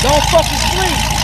Don't fucking sleep.